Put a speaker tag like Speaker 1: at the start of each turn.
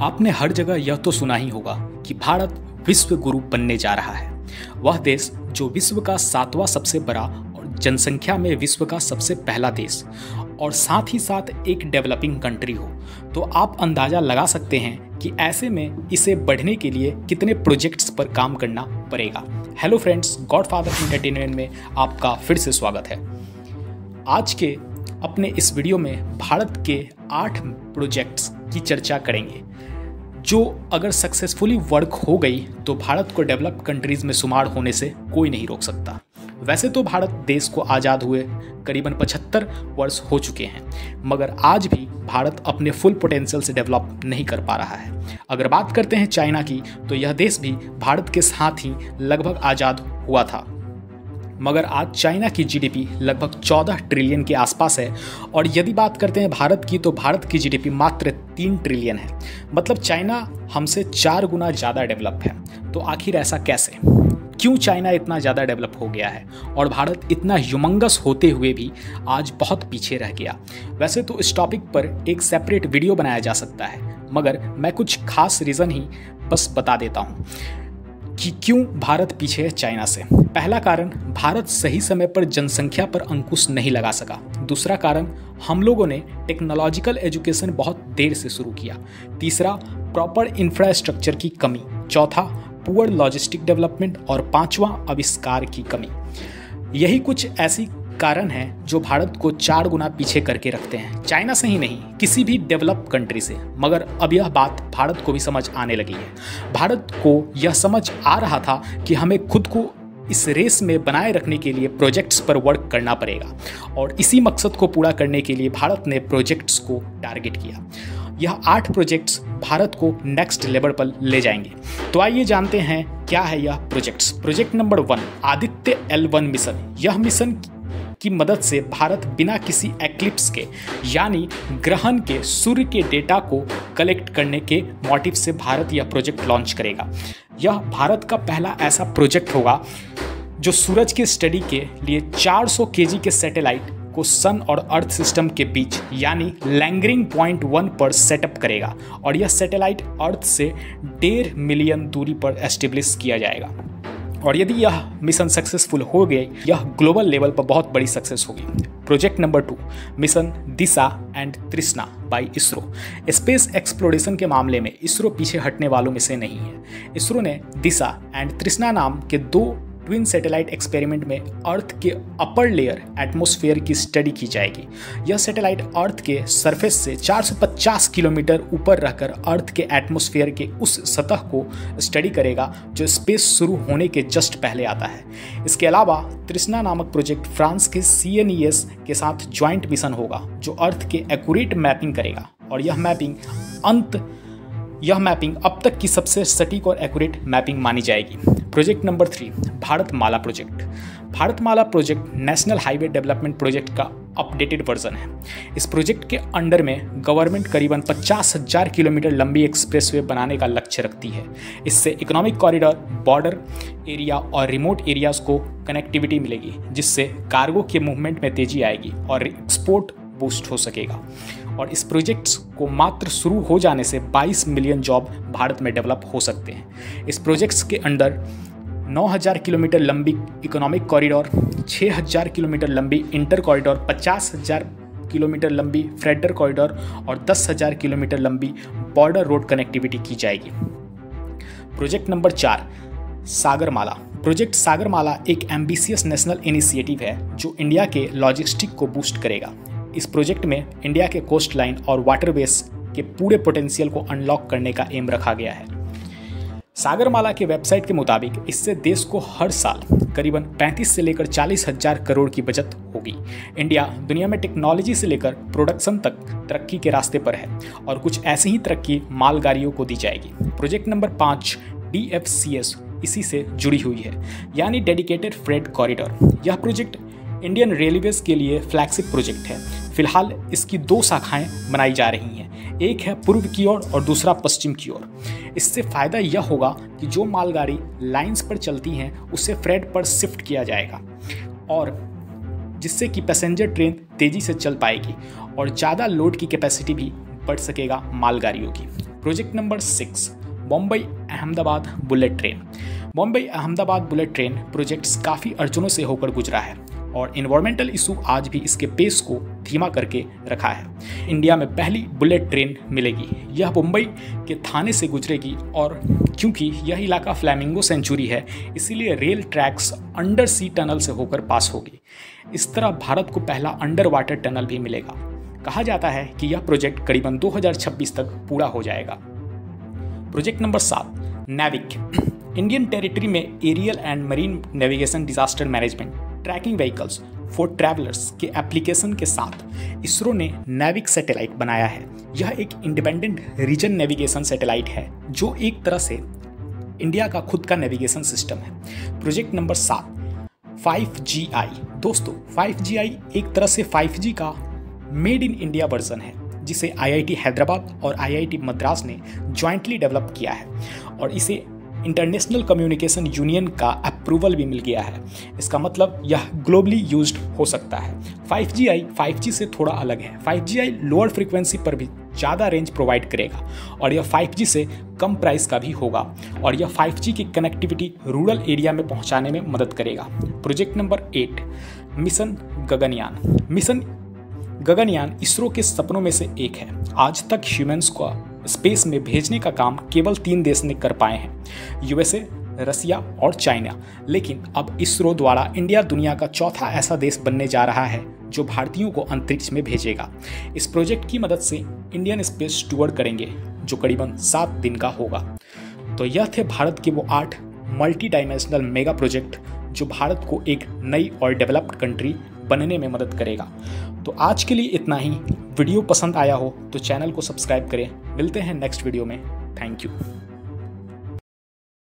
Speaker 1: आपने हर जगह यह तो सुना ही होगा कि भारत विश्व गुरु बनने जा रहा है। वह देश जो विश्व का सातवां सबसे बड़ा और जनसंख्या में विश्व का सबसे पहला देश और साथ ही साथ एक डेवलपिंग कंट्री हो तो आप अंदाज़ा लगा सकते हैं कि ऐसे में इसे बढ़ने के लिए कितने प्रोजेक्ट्स पर काम करना पड़ेगा। Hello friends Godfather Entertainment में आपका फिर से स्वागत है। आज के अपने इस वीडियो में भारत के आठ प्रोजेक्ट्स की चर्चा करेंगे। जो अगर सक्सेसफुली वर्क हो गई तो भारत को डेवलप कंट्रीज़ में शुमार होने से कोई नहीं रोक सकता। वैसे तो भारत देश को आज़ाद हुए करीबन 75 वर्ष हो चुके हैं, मगर आज भी भारत अपने फुल पोटेंशियल से डेवलप नहीं कर पा रहा है। अगर बात करते हैं चाइना की तो यह देश भी भारत के साथ ही लगभग आज़ाद हुआ था। मगर आज चाइना की जीडीपी लगभग 14 ट्रिलियन के आसपास है। और यदि बात करते हैं भारत की तो भारत की जीडीपी मात्र तीन ट्रिलियन है। मतलब चाइना हमसे चार गुना ज़्यादा डेवलप है। तो आखिर ऐसा कैसे? क्यों चाइना इतना ज़्यादा डेवलप हो गया है? और भारत इतना यूमंगस होते हुए भी आज बहुत पीछे रह गया। वैसे तो इस टॉपिक पर एक सेपरेट वीडियो बनाया जा सकता है। मगर मैं कुछ खास रीज़न ही बस बता देता हूँ कि क्यों भारत पीछे है चाइना से। पहला कारण, भारत सही समय पर जनसंख्या पर अंकुश नहीं लगा सका। दूसरा कारण, हम लोगों ने टेक्नोलॉजिकल एजुकेशन बहुत देर से शुरू किया। तीसरा प्रॉपर इंफ्रास्ट्रक्चर की कमी। चौथा पुअर लॉजिस्टिक डेवलपमेंट और पांचवा, आविष्कार की कमी। यही कुछ ऐसी कारण हैं जो भारत को चार गुना पीछे करके रखते हैं। चाइना से ही नहीं, किसी भी डेवलप कंट्री से। मगर अब यह बात भारत को भी समझ आने लगी है। भारत को यह समझ आ रहा था कि हमें खुद को इस रेस में बनाए रखने के लिए प्रोजेक्ट्स पर वर्क करना पड़ेगा। और इसी मकसद को पूरा करने के लिए भारत ने प्रोजेक्ट्स को टारगेट किया। यह आठ प्रोजेक्ट्स भारत को नेक्स्ट लेवल पर ले जाएँगे। तो आइए जानते हैं क्या है यह projects. Project number one, Aditya L one mission. यह मिशन की मदद से भारत बिना किसी एक्लिप्स के, यानी ग्रहण के सूर्य के डेटा को कलेक्ट करने के मोटिव से भारत यह प्रोजेक्ट लॉन्च करेगा। यह भारत का पहला ऐसा प्रोजेक्ट होगा, जो सूरज की स्टडी के लिए 400 केजी के सैटेलाइट को सन और अर्थ सिस्टम के बीच, यानी लैंगरिंग पॉइंट वन पर सेटअप करेगा और यह सैटेलाइट अर्थ से डेढ़ मिलियन दूरी पर एस्टेब्लिश किया जाएगा। और यदि यह मिशन सक्सेसफुल हो गए, यह ग्लोबल लेवल पर बहुत बड़ी सक्सेस होगी। Project number two mission Disha and Trishna by ISRO space exploration के मामले में इसरो पीछे हटने वालों में से नहीं है। इसरो ने दिशा एंड तृष्णा नाम के दो ट्विन सैटेलाइट एक्सपेरिमेंट में अर्थ के अपर लेयर एटमॉस्फेयर की स्टडी की जाएगी। यह सैटेलाइट अर्थ के सरफेस से 450 किलोमीटर ऊपर रहकर अर्थ के एटमॉस्फेयर के उस सतह को स्टडी करेगा, जो स्पेस शुरू होने के जस्ट पहले आता है। इसके अलावा तृष्णा नामक प्रोजेक्ट फ्रांस के सीएनईएस के साथ ज्वाइंट मिशन होगा, जो अर्थ के एक्यूरेट मैपिंग करेगा। और यह मैपिंग अंत यह मैपिंग अब तक की सबसे सटीक और एक्यूरेट मैपिंग मानी जाएगी। Project number three Bharatmala project Bharatmala project national highway development project का अपडेटेड वर्जन है। इस प्रोजेक्ट के अंडर में गवर्नमेंट करीबन पचास हज़ार किलोमीटर लंबी एक्सप्रेसवे बनाने का लक्ष्य रखती है। इससे इकोनॉमिक कॉरिडोर बॉर्डर एरिया और रिमोट एरियाज़ को कनेक्टिविटी मिलेगी, जिससे कार्गो के मूवमेंट में तेज़ी आएगी और एक्सपोर्ट बूस्ट हो सकेगा। और इस प्रोजेक्ट्स को मात्र शुरू हो जाने से 22 मिलियन जॉब भारत में डेवलप हो सकते हैं। इस प्रोजेक्ट्स के अंडर 9000 किलोमीटर लंबी इकोनॉमिक कॉरिडोर 6000 किलोमीटर लंबी इंटर कॉरिडोर 50000 किलोमीटर लंबी फ्रेडर कॉरिडोर और 10000 किलोमीटर लंबी बॉर्डर रोड कनेक्टिविटी की जाएगी। प्रोजेक्ट नंबर चार, सागरमाला। प्रोजेक्ट सागरमाला एक एम्बिशियस नेशनल इनिशिएटिव है जो इंडिया के लॉजिस्टिक को बूस्ट करेगा। इस प्रोजेक्ट में इंडिया के कोस्ट लाइन और वाटरवेज के पूरे पोटेंशियल को अनलॉक करने का एम रखा गया है। सागरमाला के वेबसाइट के मुताबिक इससे देश को हर साल करीबन 35 से लेकर चालीस हज़ार करोड़ की बचत होगी। इंडिया दुनिया में टेक्नोलॉजी से लेकर प्रोडक्शन तक तरक्की के रास्ते पर है और कुछ ऐसी ही तरक्की मालगाड़ियों को दी जाएगी। प्रोजेक्ट नंबर पाँच डी इसी से जुड़ी हुई है, यानी डेडिकेटेड फ्रेड कॉरिडोर। यह प्रोजेक्ट इंडियन रेलवेज के लिए फ्लैगशिप प्रोजेक्ट है। फ़िलहाल इसकी दो शाखाएँ बनाई जा रही हैं। एक है पूर्व की ओर और, और दूसरा पश्चिम की ओर। इससे फ़ायदा यह होगा कि जो मालगाड़ी लाइंस पर चलती हैं उसे फ्रेड पर शिफ्ट किया जाएगा और जिससे कि पैसेंजर ट्रेन तेज़ी से चल पाएगी और ज़्यादा लोड की कैपेसिटी भी बढ़ सकेगा मालगाड़ियों की। Project number six Mumbai Ahmedabad bullet train. Mumbai Ahmedabad bullet train projects काफ़ी अड़चनों से होकर गुजरा है। और इन्वायरमेंटल इशू आज भी इसके पेस को धीमा करके रखा है। इंडिया में पहली बुलेट ट्रेन मिलेगी। यह मुंबई के थाने से गुजरेगी और क्योंकि यह इलाका फ्लैमिंगो सेंचुरी है, इसीलिए rail tracks under sea tunnel से होकर पास होगी। इस तरह भारत को पहला अंडर वाटर टनल भी मिलेगा। कहा जाता है कि यह प्रोजेक्ट करीबन 2026 तक पूरा हो जाएगा। प्रोजेक्ट नंबर सात नेविक इंडियन टेरिटरी में aerial and marine navigation disaster management tracking vehicles for travellers के एप्लीकेशन के साथ इसरो ने नेविक सैटेलाइट बनाया है। यह एक इंडिपेंडेंट रीजन नेविगेशन सैटेलाइट है, जो एक तरह से इंडिया का खुद का नेविगेशन सिस्टम है। प्रोजेक्ट नंबर सात 5GI दोस्तों 5GI एक तरह से 5G का मेड इन इंडिया वर्जन है, जिसे आईआईटी हैदराबाद और आईआईटी मद्रास ने ज्वाइंटली डेवलप किया है और इसे इंटरनेशनल कम्युनिकेशन यूनियन का अप्रूवल भी मिल गया है। इसका मतलब यह ग्लोबली यूज़ हो सकता है। 5GI 5G से थोड़ा अलग है। 5GI लोअर फ्रीक्वेंसी पर भी ज़्यादा रेंज प्रोवाइड करेगा और यह 5G से कम प्राइस का भी होगा और यह 5G की कनेक्टिविटी रूरल एरिया में पहुँचाने में मदद करेगा। Project number eight, mission Gaganyaan. Mission Gaganyaan ISRO के सपनों में से एक है। आज तक ह्यूमंस को स्पेस में भेजने का काम केवल तीन देश ने कर पाए हैं, यूएसए, रसिया और चाइना। लेकिन अब इसरो द्वारा इंडिया दुनिया का चौथा ऐसा देश बनने जा रहा है, जो भारतीयों को अंतरिक्ष में भेजेगा। इस प्रोजेक्ट की मदद से इंडियन स्पेस टूर करेंगे, जो करीबन सात दिन का होगा। तो यह थे भारत के वो आठ मल्टी डायमेंशनल मेगा प्रोजेक्ट जो भारत को एक नई और डेवलप्ड कंट्री बनने में मदद करेगा। तो आज के लिए इतना ही। वीडियो पसंद आया हो तो चैनल को सब्सक्राइब करें। मिलते हैं नेक्स्ट वीडियो में। Thank you.